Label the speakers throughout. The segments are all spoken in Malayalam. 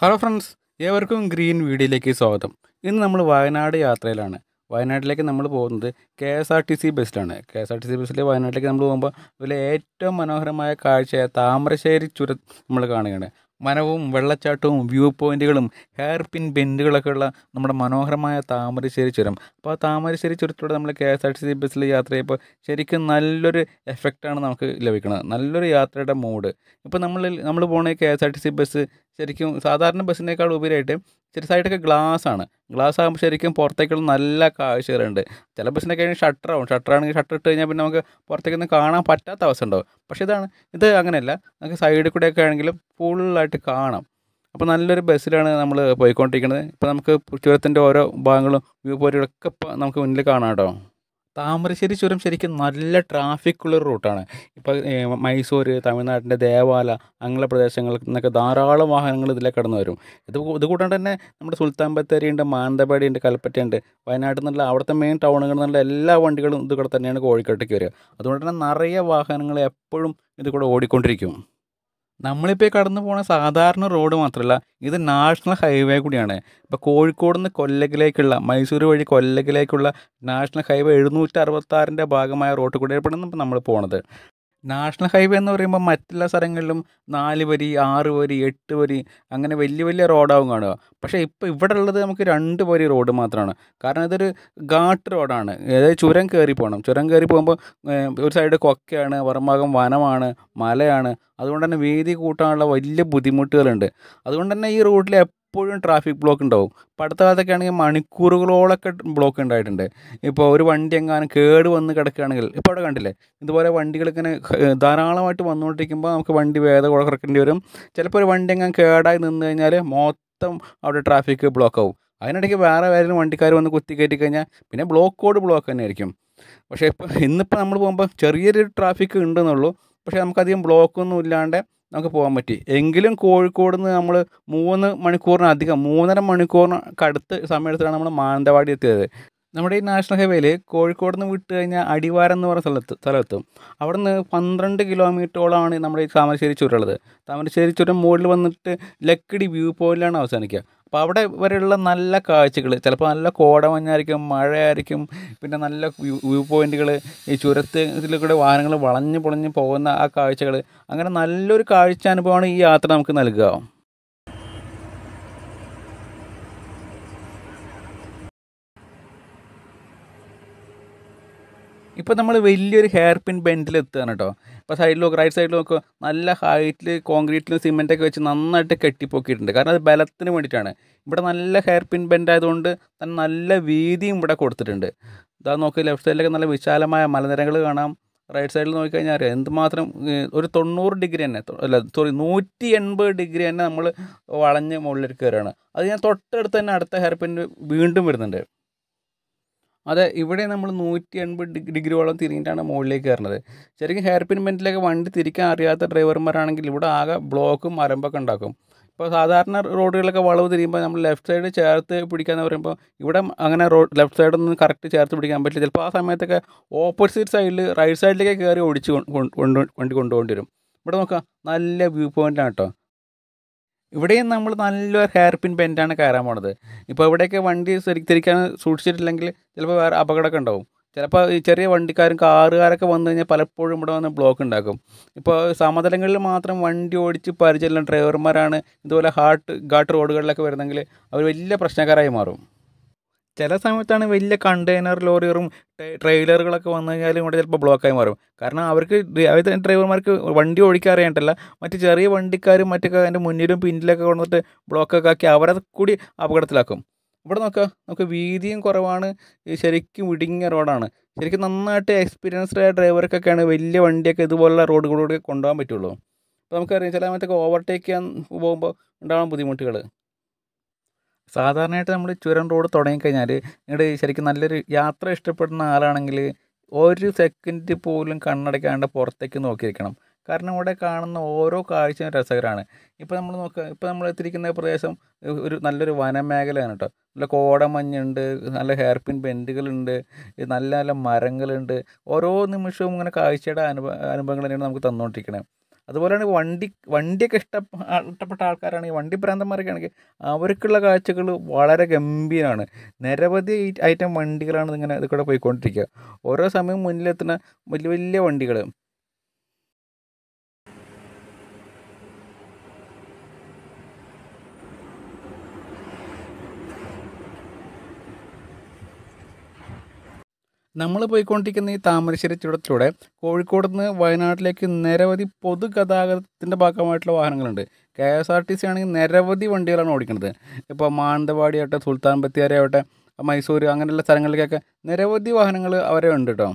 Speaker 1: ഹലോ ഫ്രണ്ട്സ് ഏവർക്കും ഗ്രീൻ വീഡിയോയിലേക്ക് സ്വാഗതം. ഇന്ന് നമ്മൾ വയനാട് യാത്രയിലാണ്. വയനാട്ടിലേക്ക് നമ്മൾ പോകുന്നത് K S R T C ബസ്സിലാണ് K S R T C ബസ്സിൽ വയനാട്ടിലേക്ക് നമ്മൾ പോകുമ്പോൾ അതിലെ ഏറ്റവും മനോഹരമായ കാഴ്ചയായ താമരശ്ശേരി ചുരം നമ്മൾ കാണുകയാണ്. മനവും വെള്ളച്ചാട്ടവും വ്യൂ പോയിന്റുകളും ഹെയർ പിൻ ബെൻഡുകളൊക്കെ ഉള്ള നമ്മുടെ മനോഹരമായ താമരശ്ശേരി ചുരം. അപ്പോൾ ആ താമരശ്ശേരി ചുരത്തിലൂടെ നമ്മൾ K S R T C ബസ്സിൽ യാത്ര ചെയ്യുമ്പോൾ ശരിക്കും നല്ലൊരു എഫക്റ്റാണ് നമുക്ക് ലഭിക്കുന്നത്. നല്ലൊരു യാത്രയുടെ മൂഡ് ഇപ്പോൾ നമ്മൾ നമ്മൾ പോകണ K S R T C bus ശരിക്കും സാധാരണ ബസ്സിനേക്കാൾ ഉപരിയായിട്ട് ചെറിയ സൈഡൊക്കെ ഗ്ലാസ് ആണ്. ഗ്ലാസ് ആകുമ്പോൾ ശരിക്കും പുറത്തേക്കുള്ള നല്ല കാഴ്ചകളുണ്ട്. ചില ബസ്സിനൊക്കെ ആണെങ്കിൽ ഷട്ടറാവും ഷട്ടറാണെങ്കിൽ ഷട്ടർ ഇട്ട് കഴിഞ്ഞാൽ പിന്നെ നമുക്ക് പുറത്തേക്കൊന്നും കാണാൻ പറ്റാത്ത അവസ്ഥ ഉണ്ടാവും. പക്ഷേ ഇതാണ് ഇത് അങ്ങനെയല്ല. നമുക്ക് സൈഡിൽ കൂടെയൊക്കെ ആണെങ്കിലും ഫുള്ളായിട്ട് കാണാം. അപ്പോൾ നല്ലൊരു ബസ്സിലാണ് നമ്മൾ പോയിക്കൊണ്ടിരിക്കുന്നത്. ഇപ്പോൾ നമുക്ക് ചുരത്തിന്റെ ഓരോ ഭാഗങ്ങളും വ്യൂ പോയിന്റുകളൊക്കെ നമുക്ക് മുന്നിൽ കാണാം കേട്ടോ. താമരശ്ശേരി ചുരം ശരിക്കും നല്ല ട്രാഫിക് ഉള്ള റൂട്ടാണ് ഇപ്പോൾ മൈസൂർ തമിഴ്നാട്ടിന്റെ ദേവാല അങ്ങനെയുള്ള പ്രദേശങ്ങളിൽ നിന്നൊക്കെ ധാരാളം വാഹനങ്ങൾ ഇതിലെ കടന്നു വരും. ഇത് ഇത് കൂടാണ്ട് തന്നെ നമ്മുടെ സുൽത്താൻ ബത്തേരി ഉണ്ട് മാനന്തവാടി ഉണ്ട് കൽപ്പറ്റയുണ്ട് വയനാട്ടിൽ നിന്നുള്ള അവിടുത്തെ മെയിൻ ടൗണുകളിൽ നിന്നുള്ള എല്ലാ വണ്ടികളും ഇത് കൂടെ തന്നെയാണ് കോഴിക്കോട്ടേക്ക് വരിക. അതുകൊണ്ട് തന്നെ നിറയെ വാഹനങ്ങൾ എപ്പോഴും ഇത് കൂടെ ഓടിക്കൊണ്ടിരിക്കും. നമ്മളിപ്പോൾ കടന്നു പോകുന്ന സാധാരണ റോഡ് മാത്രമല്ല ഇത് നാഷണൽ ഹൈവേ കൂടിയാണ്. ഇപ്പോൾ കോഴിക്കോട് നിന്ന് കൊല്ലകിലേക്കുള്ള മൈസൂർ വഴി കൊല്ലകിലേക്കുള്ള നാഷണൽ ഹൈവേ എഴുന്നൂറ്റി അറുപത്താറിന്റെ ഭാഗമായ റോഡ് കൂടെയാണ് ഇപ്പോൾ നമ്മൾ പോണത്. നാഷണൽ ഹൈവേ എന്ന് പറയുമ്പോൾ മറ്റുള്ള സ്ഥലങ്ങളിലും നാല് വരി ആറ് വരി എട്ട് വരി അങ്ങനെ വലിയ വലിയ റോഡാവും കാണുക. പക്ഷേ ഇപ്പോൾ ഇവിടെ ഉള്ളത് നമുക്ക് രണ്ട് വരി റോഡ് മാത്രമാണ്. കാരണം ഇതൊരു ഘാട്ട് റോഡാണ്. അതായത് ചുരം കയറി പോകണം ചുരം കയറി പോകുമ്പോൾ ഒരു സൈഡ് കൊക്കയാണ് പുറംഭാഗം വനമാണ് മലയാണ്. അതുകൊണ്ട് തന്നെ വീതി കൂട്ടാനുള്ള വലിയ ബുദ്ധിമുട്ടുകളുണ്ട്. അതുകൊണ്ട് തന്നെ ഈ റൂട്ടിൽ എപ്പോഴും ട്രാഫിക് ബ്ലോക്ക് ഉണ്ടാവും. ഇപ്പോൾ അടുത്ത കാലത്തൊക്കെ ആണെങ്കിൽ മണിക്കൂറുകളോളൊക്കെ ബ്ലോക്ക് ഉണ്ടായിട്ടുണ്ട്. ഇപ്പോൾ ഒരു വണ്ടി എങ്ങാനും കേട് വന്ന് കിടക്കുകയാണെങ്കിൽ ഇപ്പോൾ അവിടെ കണ്ടില്ലേ? ഇതുപോലെ വണ്ടികൾ ഇങ്ങനെ ധാരാളമായിട്ട് വന്നുകൊണ്ടിരിക്കുമ്പോൾ നമുക്ക് വണ്ടി വേദ കുറക്കേണ്ടി വരും. ചിലപ്പോൾ ഒരു വണ്ടി എങ്ങാനും കേടായി നിന്ന് കഴിഞ്ഞാൽ മൊത്തം അവിടെ ട്രാഫിക് ബ്ലോക്ക് ആവും. അതിനിടയ്ക്ക് വേറെ വേറെ വണ്ടിക്കാർ വന്ന് കുത്തി കയറ്റി കഴിഞ്ഞാൽ പിന്നെ ബ്ലോക്ക് കോഡ് ബ്ലോക്ക് തന്നെ ആയിരിക്കും പക്ഷേ ഇപ്പോൾ ഇന്നിപ്പോൾ നമ്മൾ പോകുമ്പോൾ ചെറിയൊരു ട്രാഫിക് ഉണ്ടെന്നുള്ളൂ. പക്ഷേ നമുക്കധികം ബ്ലോക്കൊന്നും ഇല്ലാണ്ട് നമുക്ക് പോകാൻ പറ്റി. എങ്കിലും കോഴിക്കോട് നിന്ന് നമ്മൾ മൂന്ന് മണിക്കൂറിനധികം മൂന്നര മണിക്കൂറിനടുത്ത് സമയത്താണ് നമ്മൾ മാനന്തവാടി എത്തിയത് നമ്മുടെ ഈ നാഷണൽ ഹൈവേയിൽ കോഴിക്കോട് നിന്ന് വിട്ട് കഴിഞ്ഞാൽ അടിവാരം എന്ന് പറയുന്ന സ്ഥലത്ത് സ്ഥലത്തും അവിടെ നിന്ന് പന്ത്രണ്ട് കിലോമീറ്ററോളമാണ് നമ്മുടെ ഈ താമരശ്ശേരി ചുരുള്ളത് താമരശ്ശേരി ചുരം മുകളിൽ വന്നിട്ട് ലക്കിടി വ്യൂ പോയിന്റിലാണ് അവസാനിക്കുക. അപ്പോൾ അവിടെ വരെയുള്ള നല്ല കാഴ്ചകൾ ചിലപ്പോൾ നല്ല കോടമഞ്ഞായിരിക്കും മഴയായിരിക്കും പിന്നെ നല്ല വ്യൂ പോയിന്റുകൾ ഈ ചുരത്തിൽ കൂടെ വാഹനങ്ങൾ വളഞ്ഞ് പൊളഞ്ഞ് പോകുന്ന ആ കാഴ്ചകൾ അങ്ങനെ നല്ലൊരു കാഴ്ച അനുഭവമാണ് ഈ യാത്ര നമുക്ക് നൽകുക ഇപ്പോൾ നമ്മൾ വലിയൊരു ഹെയർ പിൻ ബെൻഡിൽ എത്തുകയാണ് കേട്ടോ ഇപ്പോൾ സൈഡിൽ നോക്കുക റൈറ്റ് സൈഡിൽ നോക്കുക നല്ല ഹൈറ്റിൽ കോൺക്രീറ്റിലും സിമെന്റൊക്കെ വെച്ച് നന്നായിട്ട് കെട്ടിപ്പൊക്കിയിട്ടുണ്ട്. കാരണം അത് ബലത്തിന് വേണ്ടിയിട്ടാണ്. ഇവിടെ നല്ല ഹെയർ പിൻ ബെൻഡ് ആയതുകൊണ്ട് തന്നെ നല്ല വീതിയും ഇവിടെ കൊടുത്തിട്ടുണ്ട്. ഇതാ നോക്കി ലെഫ്റ്റ് സൈഡിലൊക്കെ നല്ല വിശാലമായ മലനിരകൾ കാണാം. റൈറ്റ് സൈഡിൽ നോക്കിക്കഴിഞ്ഞാൽ അറിയാം. എന്തുമാത്രം ഒരു തൊണ്ണൂറ് ഡിഗ്രി തന്നെ. അല്ല സോറി നൂറ്റി എൺപത് ഡിഗ്രി തന്നെ നമ്മൾ വളഞ്ഞ് മുകളിലേക്ക് കയറുകയാണ് അത് ഞാൻ തൊട്ടടുത്ത് തന്നെ അടുത്ത ഹെയർ പിൻ വീണ്ടും വരുന്നുണ്ട്. അതെ ഇവിടെ നമ്മൾ നൂറ്റി എൺപത് ഡിഗ്രി ഡിഗ്രിയോളം തിരിഞ്ഞിട്ടാണ് മുകളിലേക്ക് കയറുന്നത്. ശരിക്കും ഹെയർ പിൻ ബെൻഡിലേക്ക് വണ്ടി തിരിക്കാൻ അറിയാത്ത ഡ്രൈവർമാരാണെങ്കിൽ ഇവിടെ ആകെ ബ്ലോക്കും മരമ്പൊക്കെ ഉണ്ടാക്കും. ഇപ്പോൾ സാധാരണ റോഡുകളിലൊക്കെ വളവ് തിരിയുമ്പോൾ നമ്മൾ ലെഫ്റ്റ് സൈഡ് ചേർത്ത് പിടിക്കാന്ന് പറയുമ്പോൾ ഇവിടെ അങ്ങനെ റോഡ് ലെഫ്റ്റ് സൈഡൊന്നും കറക്റ്റ് ചേർത്ത് പിടിക്കാൻ പറ്റില്ല. ചിലപ്പോൾ ആ സമയത്തൊക്കെ ഓപ്പോസിറ്റ് സൈഡിൽ റൈറ്റ് സൈഡിലേക്ക് കയറി ഓടിച്ച് കൊണ്ട് വണ്ടി കൊണ്ടുപോകേണ്ടി വരും. ഇവിടെ നോക്കാം നല്ല വ്യൂ പോയിന്റാണ് കേട്ടോ. ഇവിടെയും നമ്മൾ നല്ലൊരു ഹെയർ പിൻ ബെൻഡാണ് കയറാൻ പോണത്. ഇപ്പോൾ ഇവിടെയൊക്കെ വണ്ടി തിരിക്കാൻ സൂക്ഷിച്ചിട്ടില്ലെങ്കിൽ ചിലപ്പോൾ വേറെ അപകടമൊക്കെ ഉണ്ടാവും. ചിലപ്പോൾ ഈ ചെറിയ വണ്ടിക്കാരും കാറുകാരൊക്കെ വന്നു കഴിഞ്ഞാൽ പലപ്പോഴും ഇവിടെ വന്ന് ബ്ലോക്ക് ഉണ്ടാക്കും. ഇപ്പോൾ സമതലങ്ങളിൽ മാത്രം വണ്ടി ഓടിച്ച് പരിചയമുള്ള ഡ്രൈവർമാരാണ് ഇതുപോലെ ഹാർട്ട് ഘാട്ട് റോഡുകളിലൊക്കെ വരുന്നെങ്കിൽ അവർ വലിയ പ്രശ്നക്കാരായി മാറും. ചില സമയത്താണ് വലിയ കണ്ടെയ്നർ ലോറികളും ട്രെയിലറുകളൊക്കെ വന്നു കഴിഞ്ഞാൽ ഇവിടെ ചിലപ്പോൾ ബ്ലോക്കായി മാറും. കാരണം അവർക്ക് ഡ്രൈവർമാർക്ക് വണ്ടി ഓടിക്കാൻ അറിയാണ്ടല്ല. മറ്റ് ചെറിയ വണ്ടിക്കാരും മറ്റൊക്കെ അതിന്റെ മുന്നിലും പിന്നിലൊക്കെ കൊണ്ടിട്ട് ബ്ലോക്കൊക്കെ ആക്കി അവരെ കൂടി അപകടത്തിലാക്കും. ഇവിടെ നോക്കുക നമുക്ക് വീതിയും കുറവാണ്. ശരിക്കും ഇടുങ്ങിയ റോഡാണ് ശരിക്കും നന്നായിട്ട് എക്സ്പീരിയൻസ്ഡ് ആയ ഡ്രൈവർക്കൊക്കെയാണ് വലിയ വണ്ടിയൊക്കെ ഇതുപോലുള്ള റോഡുകളിലൂടെ കൊണ്ടുപോകാൻ പറ്റുള്ളൂ. അപ്പോൾ നമുക്കറിയാം ചില സമയത്തൊക്കെ ഓവർടേക്ക് ചെയ്യാൻ പോകുമ്പോൾ ഉണ്ടാകാൻ ബുദ്ധിമുട്ടുകൾ സാധാരണയായിട്ട് നമ്മൾ ചുരം റോഡ് തുടങ്ങിക്കഴിഞ്ഞാൽ നിങ്ങളുടെ ശരിക്കും നല്ലൊരു യാത്ര ഇഷ്ടപ്പെടുന്ന ആളാണെങ്കിൽ ഒരു സെക്കൻഡ് പോലും കണ്ണടയ്ക്കാണ്ട് പുറത്തേക്ക് നോക്കിയിരിക്കണം. കാരണം ഇവിടെ കാണുന്ന ഓരോ കാഴ്ചയും രസകരമാണ് ഇപ്പോൾ നമ്മൾ നോക്കുക ഇപ്പോൾ നമ്മൾ എത്തിയിരിക്കുന്ന പ്രദേശം ഒരു നല്ലൊരു വനമേഖലയാണ് കേട്ടോ നല്ല കോടമഞ്ഞുണ്ട് നല്ല ഹെയർപിൻ ബെൻഡുകളുണ്ട് നല്ല നല്ല മരങ്ങളുണ്ട്. ഓരോ നിമിഷവും ഇങ്ങനെ കാഴ്ചയുടെ അനുഭവ അനുഭവങ്ങൾ തന്നെയാണ് നമുക്ക് തന്നുകൊണ്ടിരിക്കുന്നത് അതുപോലെയാണ് വണ്ടി വണ്ടിയൊക്കെ ഇഷ്ട ഇഷ്ടപ്പെട്ട ആൾക്കാരാണെങ്കിൽ വണ്ടി ഭ്രാന്തന്മാരൊക്കെ ആണെങ്കിൽ അവർക്കുള്ള കാഴ്ചകൾ വളരെ ഗംഭീരമാണ് നിരവധി ഐറ്റം വണ്ടികളാണ് ഇങ്ങനെ ഇത് കൂടെ പോയിക്കൊണ്ടിരിക്കുക. ഓരോ സമയം മുന്നിലെത്തുന്ന വലിയ വലിയ വണ്ടികൾ. നമ്മൾ പോയിക്കൊണ്ടിരിക്കുന്ന ഈ താമരശ്ശേരി ചുരത്തിലൂടെ കോഴിക്കോട് നിന്ന് വയനാട്ടിലേക്ക് നിരവധി പൊതുഗതാഗതത്തിന്റെ ഭാഗമായിട്ടുള്ള വാഹനങ്ങളുണ്ട്. K S R T C ആണെങ്കിൽ നിരവധി വണ്ടികളാണ് ഓടിക്കുന്നത്. ഇപ്പോൾ മാനന്തവാടി ആവട്ടെ സുൽത്താൻ ബത്തേരി ആവട്ടെ മൈസൂർ അങ്ങനെയുള്ള സ്ഥലങ്ങളിലേക്കൊക്കെ നിരവധി വാഹനങ്ങൾ അവരെ ഉണ്ട് കേട്ടോ.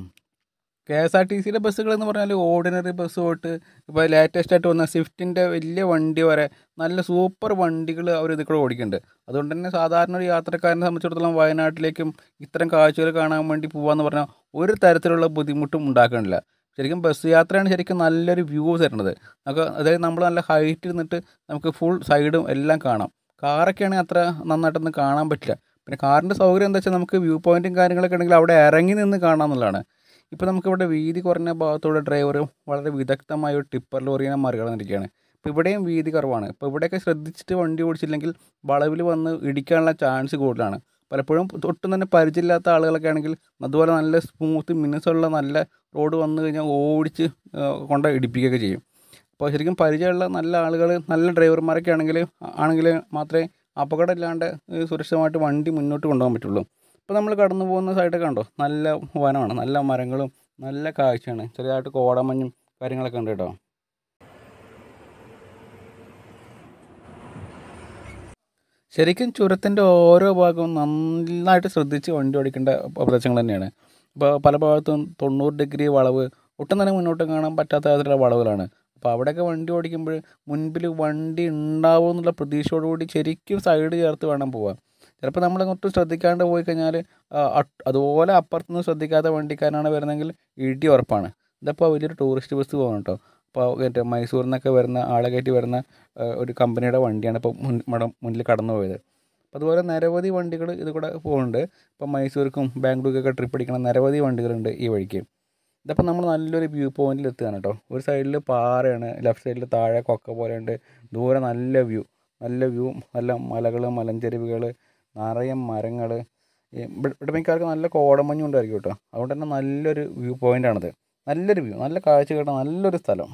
Speaker 1: കെ എസ് ആർ ടി സിയിലെ ബസ്സുകൾ എന്ന് പറഞ്ഞാൽ ഓർഡിനറി ബസ് തൊട്ട് ഇപ്പോൾ ലേറ്റസ്റ്റ് ആയിട്ട് വന്ന സ്വിഫ്റ്റിന്റെ വലിയ വണ്ടി വരെ നല്ല സൂപ്പർ വണ്ടികൾ അവർ ഇതിൽ കൂടെ ഓടിക്കുന്നുണ്ട് അതുകൊണ്ട് തന്നെ സാധാരണ ഒരു യാത്രക്കാരനെ സംബന്ധിച്ചിടത്തോളം വയനാട്ടിലേക്കും ഇത്തരം കാഴ്ചകൾ കാണാൻ വേണ്ടി പോകാമെന്ന് പറഞ്ഞാൽ ഒരു തരത്തിലുള്ള ബുദ്ധിമുട്ടും ഉണ്ടാക്കണില്ല. ശരിക്കും ബസ് യാത്രയാണ് ശരിക്കും നല്ലൊരു വ്യൂ തരുന്നത്. നമുക്ക് അതായത് നമ്മൾ നല്ല ഹൈറ്റ് നിന്നിട്ട് നമുക്ക് ഫുൾ സൈഡും എല്ലാം കാണാം. കാറൊക്കെ ആണെങ്കിൽ അത്ര നന്നായിട്ടൊന്നും കാണാൻ പറ്റില്ല. പിന്നെ കാറിന്റെ സൗകര്യം എന്താ വെച്ചാൽ നമുക്ക് വ്യൂ പോയിന്റും കാര്യങ്ങളൊക്കെ ഉണ്ടെങ്കിൽ അവിടെ ഇറങ്ങി നിന്ന് കാണാമെന്നുള്ളതാണ് ഇപ്പോൾ നമുക്കിവിടെ വീതി കുറഞ്ഞ ഭാഗത്തൂടെ ഡ്രൈവർ വളരെ വിദഗ്ധമായ ഒരു ടിപ്പർ ലോറിയെ മറികടന്നിരിക്കുകയാണ് ഇപ്പോൾ ഇവിടെയും വീതി കുറവാണ്. ഇപ്പോൾ ഇവിടെയൊക്കെ ശ്രദ്ധിച്ചിട്ട് വണ്ടി ഓടിച്ചില്ലെങ്കിൽ വളവിൽ വന്ന് ഇടിക്കാനുള്ള ചാൻസ് കൂടുതലാണ്. പലപ്പോഴും ഒട്ടും തന്നെ പരിചയമില്ലാത്ത ആളുകളൊക്കെ ആണെങ്കിൽ അതുപോലെ നല്ല സ്മൂത്ത് മിനുസുള്ള നല്ല റോഡ് വന്നു കഴിഞ്ഞാൽ ഓടിച്ച് കൊണ്ട് ഇടിപ്പിക്കുകയൊക്കെ ചെയ്യും. അപ്പോൾ ശരിക്കും പരിചയമുള്ള നല്ല ആളുകൾ നല്ല ഡ്രൈവർമാരൊക്കെ ആണെങ്കിൽ ആണെങ്കിൽ മാത്രമേ അപകടമില്ലാണ്ട് സുരക്ഷിതമായിട്ട് വണ്ടി മുന്നോട്ട് കൊണ്ടുപോകാൻ പറ്റുള്ളൂ. ഇപ്പോൾ നമ്മൾ കടന്നു പോകുന്ന സൈഡൊക്കെ കണ്ടോ? നല്ല വനമാണ് നല്ല മരങ്ങളും നല്ല കാഴ്ചയാണ്. ചെറിയതായിട്ട് കോടമഞ്ഞും കാര്യങ്ങളൊക്കെ ഉണ്ട് കേട്ടോ. ശരിക്കും ചുരത്തിന്റെ ഓരോ ഭാഗവും നന്നായിട്ട് ശ്രദ്ധിച്ച് വണ്ടി ഓടിക്കേണ്ട പ്രദേശങ്ങൾ തന്നെയാണ്. ഇപ്പോൾ പല ഭാഗത്തും തൊണ്ണൂറ് ഡിഗ്രി വളവ് ഒട്ടും തന്നെ മുന്നോട്ട് കാണാൻ പറ്റാത്ത തരത്തിലുള്ള വളവുകളാണ്. അപ്പോൾ അവിടെയൊക്കെ വണ്ടി ഓടിക്കുമ്പോൾ മുൻപിൽ വണ്ടി ഉണ്ടാവും എന്നുള്ള പ്രതീക്ഷയോടുകൂടി ശരിക്കും സൈഡ് ചേർത്ത് വേണം പോകാൻ ചിലപ്പോൾ നമ്മൾ ഇങ്ങോട്ട് ശ്രദ്ധിക്കാണ്ട് പോയി കഴിഞ്ഞാൽ അതുപോലെ അപ്പുറത്തുനിന്ന് ശ്രദ്ധിക്കാത്ത വണ്ടിക്കാരനാണ് വരുന്നതെങ്കിൽ ഇടി ഉറപ്പാണ്. ഇതിപ്പോൾ വലിയൊരു ടൂറിസ്റ്റ് ബസ് പോകണം കേട്ടോ. അപ്പോൾ മറ്റേ മൈസൂരിൽ നിന്നൊക്കെ വരുന്ന ആളെ കയറ്റി വരുന്ന ഒരു കമ്പനിയുടെ വണ്ടിയാണ് ഇപ്പോൾ മുൻ മടം മുന്നിൽ കടന്നു പോയത് അപ്പോൾ അതുപോലെ നിരവധി വണ്ടികൾ ഇത് കൂടെ പോകുന്നുണ്ട് ഇപ്പോൾ മൈസൂർക്കും ബാംഗ്ലൂർക്കൊക്കെ ട്രിപ്പ് അടിക്കണ നിരവധി വണ്ടികളുണ്ട് ഈ വഴിക്ക്. ഇതിപ്പോൾ നമ്മൾ നല്ലൊരു വ്യൂ പോയിന്റിൽ എത്തുകയാണ് കേട്ടോ. ഒരു സൈഡിൽ പാറയാണ് ലെഫ്റ്റ് സൈഡിൽ താഴെ കൊക്ക പോലെയുണ്ട്. ദൂരെ നല്ല വ്യൂ നല്ല വ്യൂ നല്ല മലകൾ മലഞ്ചെരുവുകൾ നിറയെ മരങ്ങൾ ഇവിടെ മിക്കവാർക്കും നല്ല കോടമഞ്ഞും ഉണ്ടായിരിക്കും കേട്ടോ. അതുകൊണ്ട് തന്നെ നല്ലൊരു വ്യൂ പോയിന്റാണത് നല്ലൊരു വ്യൂ നല്ല കാഴ്ച കിട്ടുന്ന നല്ലൊരു സ്ഥലം.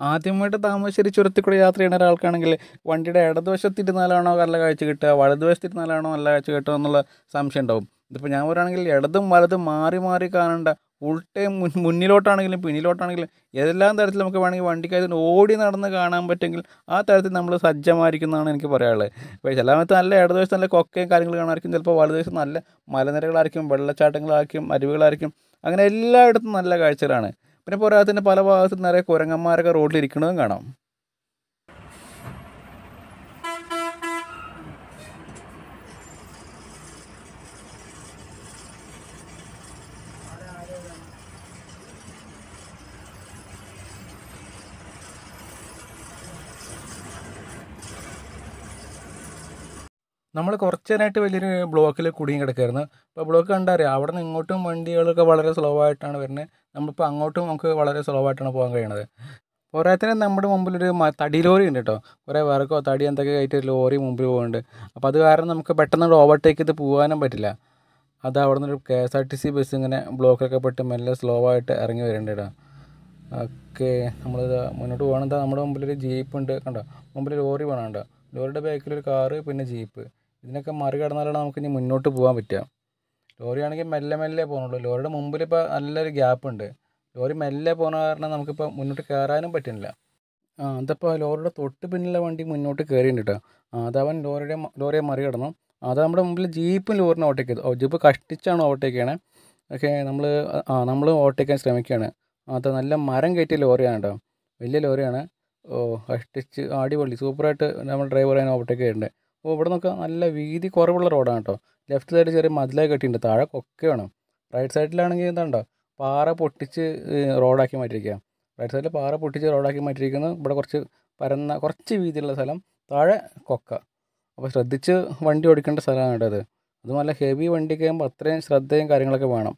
Speaker 1: ആദ്യമായിട്ട് താമരശ്ശേരി ചുരത്തിൽ കൂടെ യാത്ര ചെയ്യുന്ന ഒരാൾക്കാണെങ്കിൽ വണ്ടിയുടെ ഇടതുവശത്ത് ഇരുന്നാലാണോ നല്ല കാഴ്ച കിട്ടുക വലതുവശത്ത് ഇരുന്നാലാണോ നല്ല കാഴ്ച കിട്ടുക എന്നുള്ള സംശയം ഉണ്ടാവും. ഇതിപ്പോൾ ഞാൻ പറയുകയാണെങ്കിൽ ഇടതും വലതും മാറി മാറി കാണേണ്ട. ഫുൾ ടൈം മുൻ മുന്നിലോട്ടാണെങ്കിലും പിന്നിലോട്ടാണെങ്കിലും ഏതെല്ലാം തരത്തിൽ നമുക്ക് വേണമെങ്കിൽ വണ്ടിക്കകത്ത് ഓടി നടന്ന് കാണാൻ പറ്റുമെങ്കിൽ ആ തരത്തിൽ നമ്മൾ സജ്ജമായിരിക്കുന്നതാണ് എനിക്ക് പറയാനുള്ളത്. ഇപ്പോൾ ചില സമയത്ത് നല്ല ഇടതുവശത്ത് നല്ല കൊക്കയും കാര്യങ്ങൾ കാണാമായിരിക്കും. ചിലപ്പോൾ വലതുവശത്ത് നല്ല മലനിരകളായിരിക്കും വെള്ളച്ചാട്ടങ്ങളായിരിക്കും അരുവികളായിരിക്കും. അങ്ങനെ എല്ലായിടത്തും നല്ല കാഴ്ചകളാണ്. പിന്നെ പോരാത്തതിന് പല ഭാഗത്തും നിറയെ കുരങ്ങന്മാരൊക്കെ റോഡിലിരിക്കണതും കാണാം. നമ്മൾ കുറച്ച് നേരമായിട്ട് വലിയൊരു ബ്ലോക്കിൽ കുടുങ്ങി കിടക്കായിരുന്നു അപ്പോൾ ബ്ലോക്ക് കണ്ടറിയാം? അവിടെ നിന്ന് ഇങ്ങോട്ടും വണ്ടികളൊക്കെ വളരെ സ്ലോ ആയിട്ടാണ് വരുന്നത്. നമ്മളിപ്പോൾ അങ്ങോട്ടും നമുക്ക് വളരെ സ്ലോ ആയിട്ടാണ് പോകാൻ കഴിയണത് പോരാത്തിന് നമ്മുടെ മുമ്പിലൊരു തടി ലോറി ഉണ്ട് കേട്ടോ. കുറേ വിറക്കോ തടി എന്തൊക്കെ ആയിട്ട് ലോറി മുമ്പിൽ പോകുന്നുണ്ട്. അപ്പോൾ അത് കാരണം നമുക്ക് പെട്ടെന്ന് ഓവർടേക്ക് ചെയ്ത് പോകാനും പറ്റില്ല. അത് അവിടെ നിന്നൊരു K S R T C bus ഇങ്ങനെ ബ്ലോക്കൊക്കെ പെട്ട് മെല്ലെ സ്ലോ ആയിട്ട് ഇറങ്ങി വരുന്നുണ്ട് കേട്ടോ ഓക്കെ നമ്മളിത് മുന്നോട്ട് പോകണത് നമ്മുടെ മുമ്പിലൊരു ജീപ്പ് ഉണ്ട് കണ്ടോ? മുമ്പിൽ ലോറി വേണം കണ്ടോ? ലോറിയുടെ ബാക്കിലൊരു കാറ് പിന്നെ ജീപ്പ് ഇതിനൊക്കെ മറികടന്നാലാണ് നമുക്ക് ഇനി മുന്നോട്ട് പോകാൻ പറ്റുക. ലോറി ആണെങ്കിൽ മെല്ലെ മെല്ലെ പോകുന്നുള്ളൂ ലോറിയുടെ മുമ്പിൽ ഇപ്പോൾ നല്ലൊരു ഗ്യാപ്പ് ഉണ്ട്. ലോറി മെല്ലെ പോകുന്ന കാരണം നമുക്കിപ്പോൾ മുന്നോട്ട് കയറാനും പറ്റുന്നില്ല. ആ അതപ്പോൾ ലോറിയുടെ തൊട്ട് പിന്നിലെ വണ്ടി മുന്നോട്ട് കയറിയിട്ടുണ്ട് കേട്ടോ അതവൻ ലോറിയുടെ ലോറിയെ മറികടന്നു. അത് നമ്മുടെ മുമ്പിൽ ജീപ്പും ലോറിനെ ഓവർടേക്ക് ചെയ്തു. ജീപ്പ് കഷ്ടിച്ചാണ് ഓവർടേക്ക് ചെയ്യണേ. ഓക്കെ നമ്മൾ ആ നമ്മൾ ഓവർടേക്ക് ചെയ്യാൻ ശ്രമിക്കുകയാണ്. അത് നല്ല മരം കയറ്റിയ ലോറിയാണ് കേട്ടോ വലിയ ലോറിയാണ്. ഓ കഷ്ടിച്ച് അടിപൊളി. സൂപ്പറായിട്ട് നമ്മുടെ ഡ്രൈവർ അതിനെ ഓവർടേക്ക് ചെയ്യുന്നുണ്ട് ഓ ഇവിടെ നോക്കുക നല്ല വീതി കുറവുള്ള റോഡാണ് കേട്ടോ. ലെഫ്റ്റ് സൈഡ് ചെറിയ മതിലായി കെട്ടിയിട്ടുണ്ട്. താഴെ കൊക്കയാണ് റൈറ്റ് സൈഡിലാണെങ്കിൽ എന്താണ്ടോ പാറ പൊട്ടിച്ച് റോഡാക്കി മാറ്റിയിരിക്കുക റൈറ്റ് സൈഡിൽ പാറ പൊട്ടിച്ച് റോഡാക്കി മാറ്റിയിരിക്കുന്നു ഇവിടെ കുറച്ച് പരന്ന കുറച്ച് വീതിയുള്ള സ്ഥലം താഴെ കൊക്ക. അപ്പോൾ ശ്രദ്ധിച്ച് വണ്ടി ഓടിക്കേണ്ട സ്ഥലമാണ് കേട്ടോ അത് നല്ല ഹെവി വണ്ടിയൊക്കെ ആകുമ്പോൾ അത്രയും ശ്രദ്ധയും കാര്യങ്ങളൊക്കെ വേണം.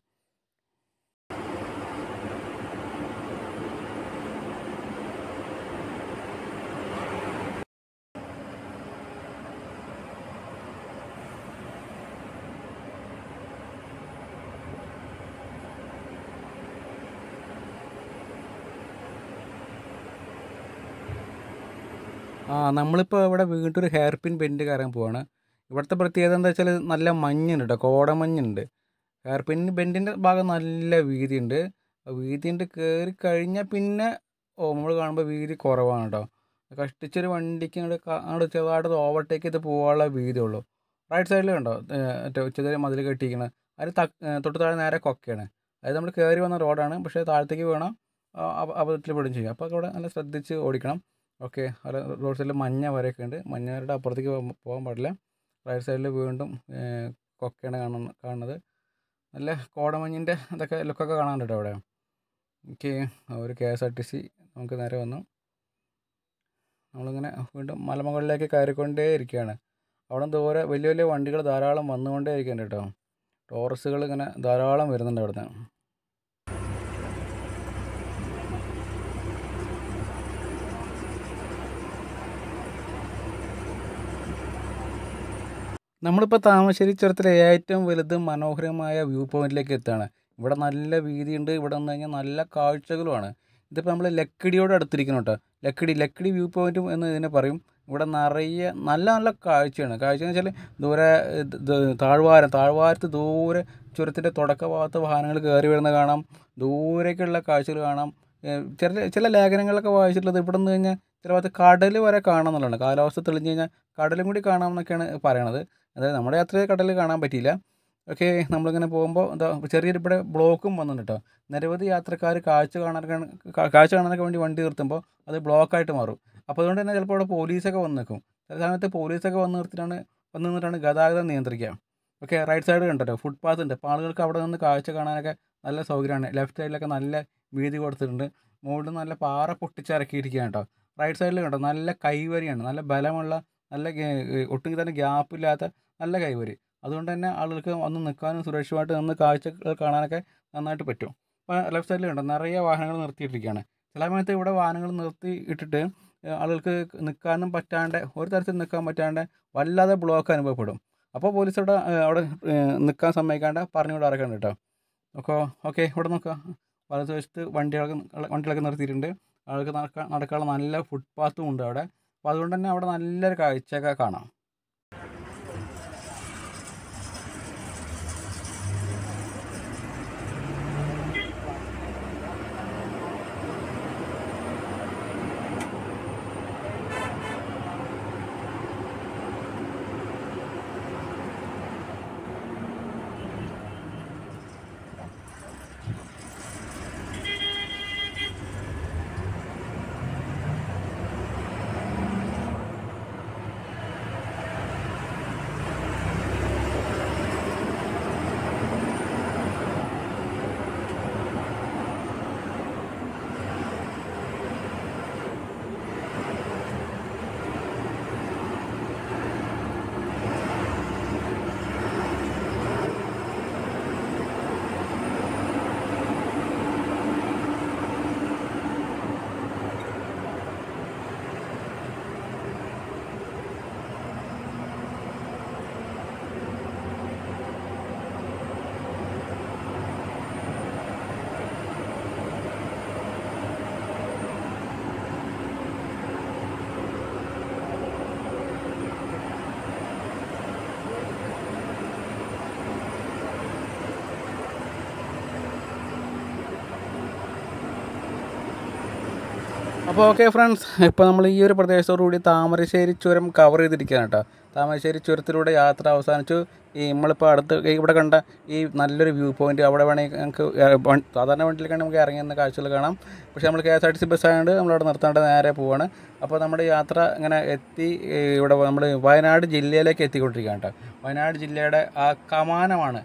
Speaker 1: ആ നമ്മളിപ്പോൾ ഇവിടെ വീണ്ടും ഒരു ഹെയർ പിൻ ബെൻഡ് കയറാൻ പോവാണ്. ഇവിടുത്തെ പ്രത്യേകത എന്താ വെച്ചാൽ നല്ല മഞ്ഞുണ്ട് കേട്ടോ കോടമഞ്ഞുണ്ട് ഹെയർ പിൻ ബെൻഡിന്റെ ഭാഗം നല്ല വീതിയുണ്ട്. വീതിയുണ്ട് കയറി കഴിഞ്ഞാൽ പിന്നെ ഓ നമ്മൾ കാണുമ്പോൾ വീതി കുറവാണ് കേട്ടോ കഷ്ടിച്ചൊരു വണ്ടിക്ക് അങ്ങോട്ട് ചെറുതായിട്ട് ഓവർടേക്ക് ചെയ്ത് പോകാനുള്ള വീതിയുള്ളൂ റൈറ്റ് സൈഡിൽ കണ്ടോ? ചെറിയ മതിൽ കെട്ടിയിരിക്കുന്നത് അതിന് തക് തൊട്ട് താഴെ നേരെ കൊക്കയാണ്. അതായത് നമ്മൾ കയറി വന്ന റോഡാണ് പക്ഷേ താഴത്തേക്ക് വീണാൽ അബദ്ധത്തിൽ പെടുകയും ചെയ്യും. അപ്പോൾ അവിടെ നല്ല ശ്രദ്ധിച്ച് ഓടിക്കണം. ഓക്കെ. അവിടെ റോഡ് സൈഡിൽ മഞ്ഞ വരയൊക്കെ ഉണ്ട്. മഞ്ഞ വരയുടെ അപ്പുറത്തേക്ക് പോകാൻ- പാടില്ല. റൈറ്റ് സൈഡിൽ വീണ്ടും കൊക്കയാണ് കാണുന്ന കാണുന്നത്. നല്ല കോടമഞ്ഞിന്റെ ഇതൊക്കെ ലുക്കൊക്കെ കാണാനുണ്ട് അവിടെ? എനിക്ക് ഒരു K S R T C നമുക്ക് നേരെ വന്നു. നമ്മളിങ്ങനെ വീണ്ടും മലമുകളിലേക്ക് കയറിക്കൊണ്ടേ ഇരിക്കുകയാണ്. അവിടെ ദൂരെ വലിയ വലിയ വണ്ടികൾ ധാരാളം വന്നുകൊണ്ടേ ഇരിക്കുന്നുണ്ട് കേട്ടോ. ടോറസുകൾ ഇങ്ങനെ ധാരാളം വരുന്നുണ്ട് അവിടുന്ന്. നമ്മളിപ്പോൾ താമശ്ശേരി ചുരത്തിലെ ഏറ്റവും വലുതും മനോഹരമായ വ്യൂ പോയിന്റിലേക്ക് എത്തുകയാണ്. ഇവിടെ നല്ല വീതിയുണ്ട്. ഇവിടെ വന്നു കഴിഞ്ഞാൽ നല്ല കാഴ്ചകളുമാണ്. ഇതിപ്പോൾ നമ്മൾ ലക്കിടിയോട് അടുത്തിരിക്കുന്നു കേട്ടോ. ലക്കിടി ലക്കിടി വ്യൂ പോയിന്റും എന്ന് ഇതിനെ പറയും. ഇവിടെ നിറയെ നല്ല നല്ല കാഴ്ചയാണ്. കാഴ്ച എന്ന് വെച്ചാൽ ദൂരെ താഴ്വാരം താഴ്വാരത്ത് ദൂരെ ചുരത്തിന്റെ തുടക്ക ഭാഗത്ത് വാഹനങ്ങൾ കയറി വരുന്ന കാണാം. ദൂരേക്കുള്ള കാഴ്ചകൾ കാണാം. ചില ചില ലേഖനങ്ങളൊക്കെ വായിച്ചിട്ടുള്ളത് ഇവിടെ നിന്ന് കഴിഞ്ഞാൽ ചില ഭാഗത്ത് കടൽ വരെ കാണാമെന്നുള്ളതാണ് കാലാവസ്ഥ തെളിഞ്ഞ് കഴിഞ്ഞാൽ കടലും കൂടി കാണാമെന്നൊക്കെയാണ് പറയണത്. അതായത് നമ്മുടെ യാത്രയിൽ കടൽ കാണാൻ പറ്റിയില്ല. ഓക്കെ നമ്മളിങ്ങനെ പോകുമ്പോൾ എന്താ ചെറിയൊരു ഇവിടെ ബ്ലോക്കും വന്നിട്ടുണ്ട് കേട്ടോ നിരവധി യാത്രക്കാർ കാഴ്ച കാണാൻ കാഴ്ച കാണാനൊക്കെ വേണ്ടി വണ്ടി നിർത്തുമ്പോൾ അത് ബ്ലോക്കായിട്ട് മാറും. അപ്പോൾ അതുകൊണ്ട് തന്നെ ചിലപ്പോൾ അവിടെ പോലീസൊക്കെ വന്ന് നിൽക്കും ചില സമയത്ത് പോലീസൊക്കെ വന്ന് നിർത്തിയിട്ടാണ് വന്ന് നിന്നിട്ടാണ് ഗതാഗതം നിയന്ത്രിക്കുക. ഓക്കെ റൈറ്റ് സൈഡ് കണ്ടോ ഫുട്പാത്ത് ഉണ്ട്. അപ്പോൾ ആളുകൾക്ക് അവിടെ നിന്ന് കാഴ്ച കാണാനൊക്കെ നല്ല സൗകര്യമാണ്. ലെഫ്റ്റ് സൈഡിലൊക്കെ നല്ല വീതി കൊടുത്തിട്ടുണ്ട്. മുകളിൽ നല്ല പാറ പൊട്ടിച്ചിറക്കിയിരിക്കുകയാണ് കേട്ടോ റൈറ്റ് സൈഡിൽ കണ്ടോ? നല്ല കൈവരിയാണ്. നല്ല ബലമുള്ള നല്ല ഒട്ടും തന്നെ ഗ്യാപ്പില്ലാത്ത നല്ല കൈവരി. അതുകൊണ്ട് തന്നെ ആളുകൾക്ക് വന്ന് നിൽക്കാനും സുരക്ഷിതമായിട്ട് നിന്ന് കാഴ്ചകൾ കാണാനൊക്കെ നന്നായിട്ട് പറ്റും. അപ്പോൾ ലെഫ്റ്റ് സൈഡിൽ കണ്ടോ? നിറയെ വാഹനങ്ങൾ നിർത്തിയിട്ടിരിക്കുകയാണ്. ചില സമയത്ത് ഇവിടെ വാഹനങ്ങൾ നിർത്തി ഇട്ടിട്ട് ആളുകൾക്ക് നിൽക്കാനും പറ്റാണ്ട് ഒരു തരത്തിൽ നിൽക്കാൻ പറ്റാണ്ട് വല്ലാതെ ബ്ലോക്ക് അനുഭവപ്പെടും. അപ്പോൾ പോലീസ് അവിടെ അവിടെ നിൽക്കാൻ സമ്മതിക്കാണ്ട് പറഞ്ഞു വിടാറൊക്കെ ഉണ്ട് കേട്ടോ അപ്പോൾ ഓക്കെ ഇവിടെ നോക്കുക വലതുവശത്ത് വണ്ടികളൊക്കെ വണ്ടികളൊക്കെ നിർത്തിയിട്ടുണ്ട്. ആൾക്ക് നടക്കാൻ നടക്കാനുള്ള നല്ല ഫുട്പാത്തും ഉണ്ട് അവിടെ. അപ്പോൾ അതുകൊണ്ട് തന്നെ അവിടെ നല്ലൊരു കാഴ്ചയൊക്കെ കാണാം. അപ്പോൾ ഓക്കെ ഫ്രണ്ട്സ് ഇപ്പോൾ നമ്മൾ ഈ ഒരു പ്രദേശത്തോടുകൂടി താമരശ്ശേരി ചുരം കവർ ചെയ്തിരിക്കുകയാണ് കേട്ടോ. താമരശ്ശേരി ചുരത്തിലൂടെ യാത്ര അവസാനിച്ചു. ഈ നമ്മളിപ്പോൾ അടുത്ത് ഇവിടെ കണ്ട ഈ നല്ലൊരു വ്യൂ പോയിന്റ് അവിടെ വേണമെങ്കിൽ നമുക്ക് സാധാരണ വണ്ടിയിലേക്കാണ് നമുക്ക് ഇറങ്ങി നിന്ന് കാഴ്ചകൾ കാണാം. പക്ഷേ നമ്മൾ K S R T C bus ആയതുകൊണ്ട് നമ്മളവിടെ നിർത്താണ്ട് നേരെ പോവാണ്. അപ്പോൾ നമ്മുടെ യാത്ര ഇങ്ങനെ എത്തി ഇവിടെ നമ്മൾ വയനാട് ജില്ലയിലേക്ക് എത്തിക്കൊണ്ടിരിക്കുകയാണ് കേട്ടോ. വയനാട് ജില്ലയുടെ ആ കമാനമാണ്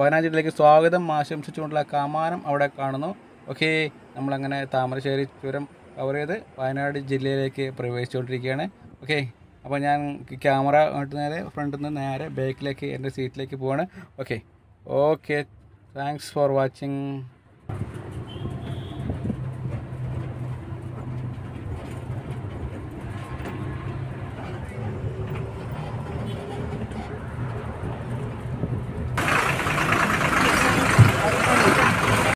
Speaker 1: വയനാട് ജില്ലയിലേക്ക് സ്വാഗതം ആശംസിച്ചുകൊണ്ടുള്ള കമാനം അവിടെ കാണുന്നു. ഓക്കെ നമ്മളങ്ങനെ താമരശ്ശേരി ചുരം കവർ ചെയ്ത് വയനാട് ജില്ലയിലേക്ക് പ്രവേശിച്ചുകൊണ്ടിരിക്കുകയാണ്. ഓക്കെ അപ്പോൾ ഞാൻ ക്യാമറ അങ്ങോട്ട് നേരെ ഫ്രണ്ടിൽ നിന്ന് നേരെ ബാക്കിലേക്ക് എന്റെ സീറ്റിലേക്ക് പോവാണ്. Okay okay thanks for watching